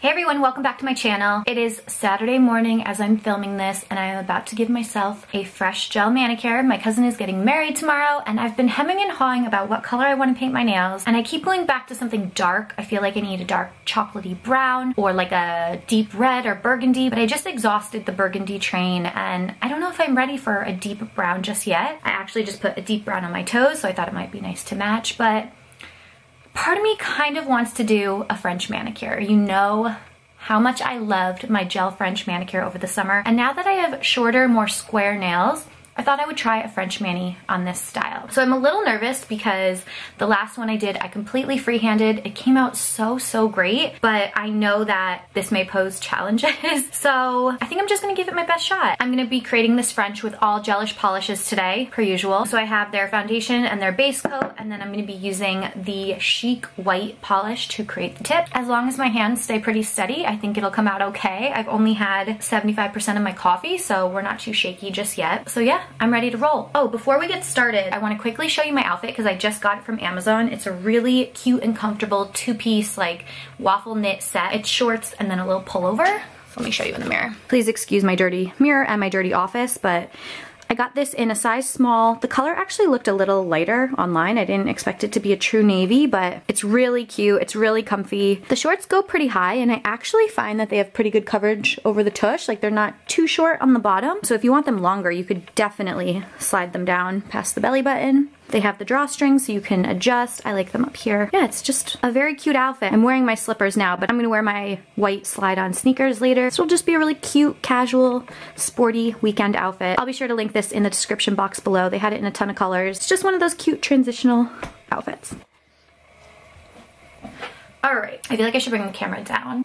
Hey everyone, welcome back to my channel. It is Saturday morning as I'm filming this and I am about to give myself a fresh gel manicure. My cousin is getting married tomorrow and I've been hemming and hawing about what color I want to paint my nails and I keep going back to something dark. I feel like I need a dark chocolatey brown or like a deep red or burgundy, but I just exhausted the burgundy train and I don't know if I'm ready for a deep brown just yet. I actually just put a deep brown on my toes so I thought it might be nice to match, but part of me kind of wants to do a French manicure. You know how much I loved my gel French manicure over the summer. And now that I have shorter, more square nails, I thought I would try a French mani on this style. So I'm a little nervous because the last one I did, I completely freehanded. It came out so, so great, but I know that this may pose challenges. so I think I'm just gonna give it my best shot. I'm gonna be creating this French with all gelish polishes today, per usual. So I have their foundation and their base coat, and then I'm gonna be using the Sheek White polish to create the tip. As long as my hands stay pretty steady, I think it'll come out okay. I've only had 75% of my coffee, so we're not too shaky just yet. So yeah, I'm ready to roll. Oh, before we get started, I wanna quickly show you my outfit because I just got it from Amazon. It's a really cute and comfortable two-piece like waffle knit set. It's shorts and then a little pullover. let me show you in the mirror. Please excuse my dirty mirror and my dirty office, but I got this in a size small. The color actually looked a little lighter online. I didn't expect it to be a true navy, but it's really cute. It's really comfy. The shorts go pretty high, and I actually find that they have pretty good coverage over the tush. Like, they're not too short on the bottom. So if you want them longer, you could definitely slide them down past the belly button. They have the drawstrings so you can adjust. I like them up here. Yeah, it's just a very cute outfit. I'm wearing my slippers now, but I'm gonna wear my white slide-on sneakers later. So it'll just be a really cute, casual, sporty weekend outfit. I'll be sure to link this in the description box below. They had it in a ton of colors. It's just one of those cute transitional outfits. All right, I feel like I should bring the camera down.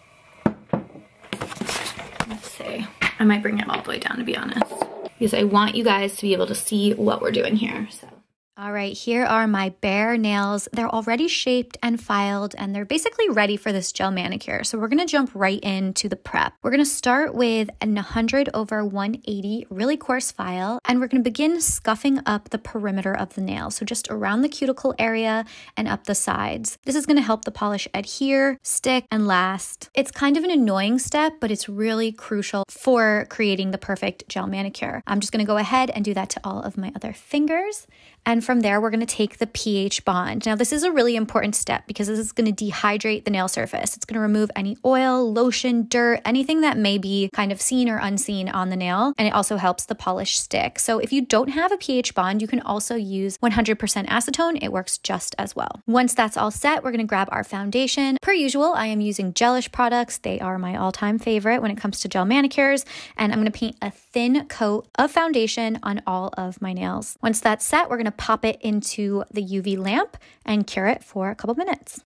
Let's see. I might bring it all the way down to be honest. Because I want you guys to be able to see what we're doing here, so. All right, here are my bare nails. They're already shaped and filed, and they're basically ready for this gel manicure. So we're gonna jump right into the prep. We're gonna start with an 100 over 180 really coarse file, and we're gonna begin scuffing up the perimeter of the nail. So just around the cuticle area and up the sides. This is gonna help the polish adhere, stick, and last. It's kind of an annoying step, but it's really crucial for creating the perfect gel manicure. I'm just gonna go ahead and do that to all of my other fingers. And from there, we're going to take the pH bond. Now, this is a really important step because this is going to dehydrate the nail surface. It's going to remove any oil, lotion, dirt, anything that may be kind of seen or unseen on the nail. And it also helps the polish stick. So if you don't have a pH bond, you can also use 100% acetone. It works just as well. Once that's all set, we're going to grab our foundation. Per usual, I am using Gelish products. They are my all-time favorite when it comes to gel manicures. And I'm going to paint a thin coat of foundation on all of my nails. Once that's set, we're going to pop it into the UV lamp and cure it for a couple minutes.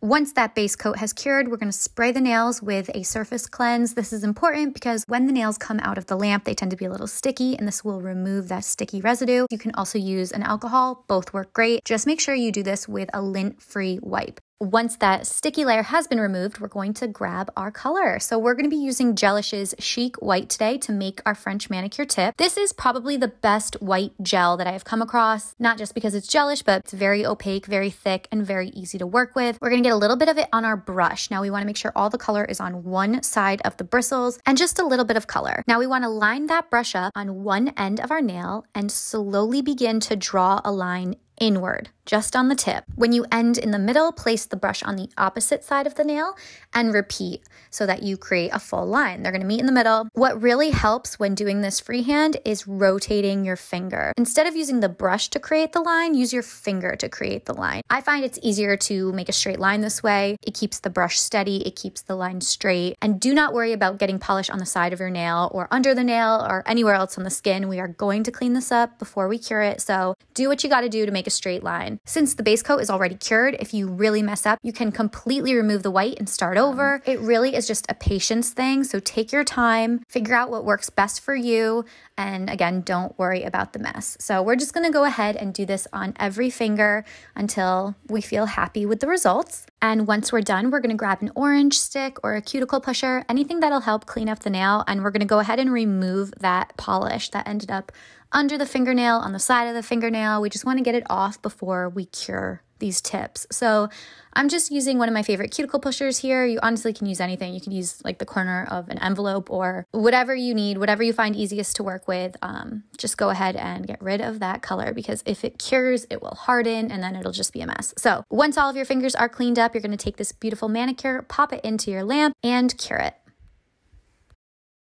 Once that base coat has cured, we're going to spray the nails with a surface cleanse. This is important because when the nails come out of the lamp, they tend to be a little sticky and this will remove that sticky residue. You can also use an alcohol, both work great. Just make sure you do this with a lint-free wipe. Once that sticky layer has been removed, we're going to grab our color. So we're going to be using Gelish's Sheek White today to make our French manicure tip. This is probably the best white gel that I have come across, not just because it's gelish, but it's very opaque, very thick, and very easy to work with. We're going to get a little bit of it on our brush. Now we want to make sure all the color is on one side of the bristles and just a little bit of color. Now we want to line that brush up on one end of our nail and slowly begin to draw a line inward just on the tip. When you end in the middle, place the brush on the opposite side of the nail and repeat so that you create a full line. They're gonna meet in the middle. What really helps when doing this freehand is rotating your finger. Instead of using the brush to create the line, use your finger to create the line. I find it's easier to make a straight line this way. It keeps the brush steady, it keeps the line straight, and do not worry about getting polish on the side of your nail or under the nail or anywhere else on the skin. We are going to clean this up before we cure it, so do what you gotta do to make a straight line. Since the base coat is already cured, if you really mess up, you can completely remove the white and start over. Mm-hmm. It really is just a patience thing. So take your time, figure out what works best for you. And again, don't worry about the mess. So we're just gonna go ahead and do this on every finger until we feel happy with the results. And once we're done, we're gonna grab an orange stick or a cuticle pusher, anything that'll help clean up the nail. And we're gonna go ahead and remove that polish that ended up under the fingernail, on the side of the fingernail. We just want to get it off before we cure these tips. So I'm just using one of my favorite cuticle pushers here. You honestly can use anything. You can use like the corner of an envelope or whatever you need, whatever you find easiest to work with. Um, just go ahead and get rid of that color because if it cures, it will harden and then it'll just be a mess. So once all of your fingers are cleaned up, you're gonna take this beautiful manicure, pop it into your lamp and cure it.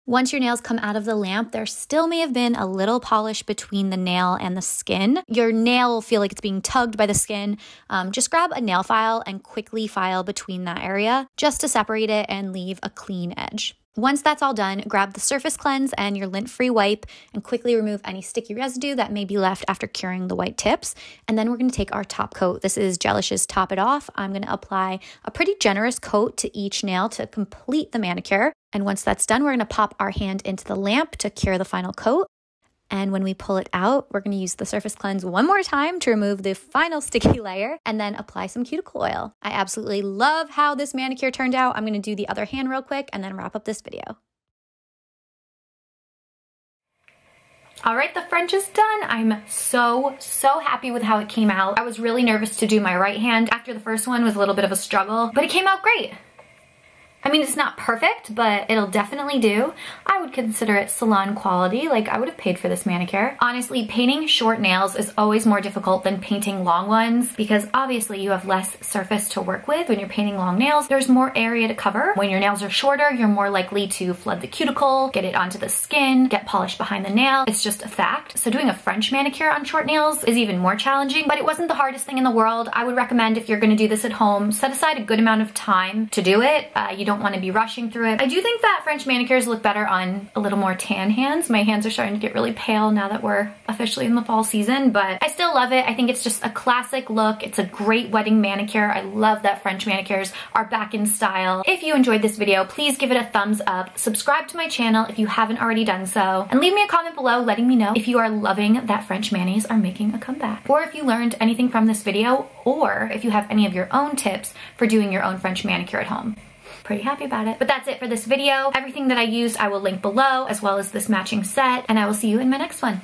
Once your nails come out of the lamp, there still may have been a little polish between the nail and the skin. Your nail will feel like it's being tugged by the skin. Um, just grab a nail file and quickly file between that area just to separate it and leave a clean edge. Once that's all done, grab the surface cleanse and your lint free wipe and quickly remove any sticky residue that may be left after curing the white tips. And then we're gonna take our top coat. This is Gelish's Top It Off. I'm gonna apply a pretty generous coat to each nail to complete the manicure. And once that's done, we're gonna pop our hand into the lamp to cure the final coat. And when we pull it out, we're gonna use the surface cleanse one more time to remove the final sticky layer and then apply some cuticle oil. I absolutely love how this manicure turned out. I'm gonna do the other hand real quick and then wrap up this video. All right, the French is done. I'm so, so happy with how it came out. I was really nervous to do my right hand after the first one was a little bit of a struggle, but it came out great. I mean, it's not perfect, but it'll definitely do. I would consider it salon quality, like I would have paid for this manicure. Honestly, painting short nails is always more difficult than painting long ones because obviously you have less surface to work with when you're painting long nails. There's more area to cover. When your nails are shorter, you're more likely to flood the cuticle, get it onto the skin, get polish behind the nail. It's just a fact. So doing a French manicure on short nails is even more challenging, but it wasn't the hardest thing in the world. I would recommend if you're gonna do this at home, set aside a good amount of time to do it. Uh, you don't don't want to be rushing through it. I do think that French manicures look better on a little more tan hands. My hands are starting to get really pale now that we're officially in the fall season, but I still love it. I think it's just a classic look. It's a great wedding manicure. I love that French manicures are back in style. If you enjoyed this video, please give it a thumbs up. Subscribe to my channel if you haven't already done so, and leave me a comment below letting me know if you are loving that French manis are making a comeback, or if you learned anything from this video, or if you have any of your own tips for doing your own French manicure at home pretty happy about it. But that's it for this video. Everything that I used I will link below as well as this matching set and I will see you in my next one.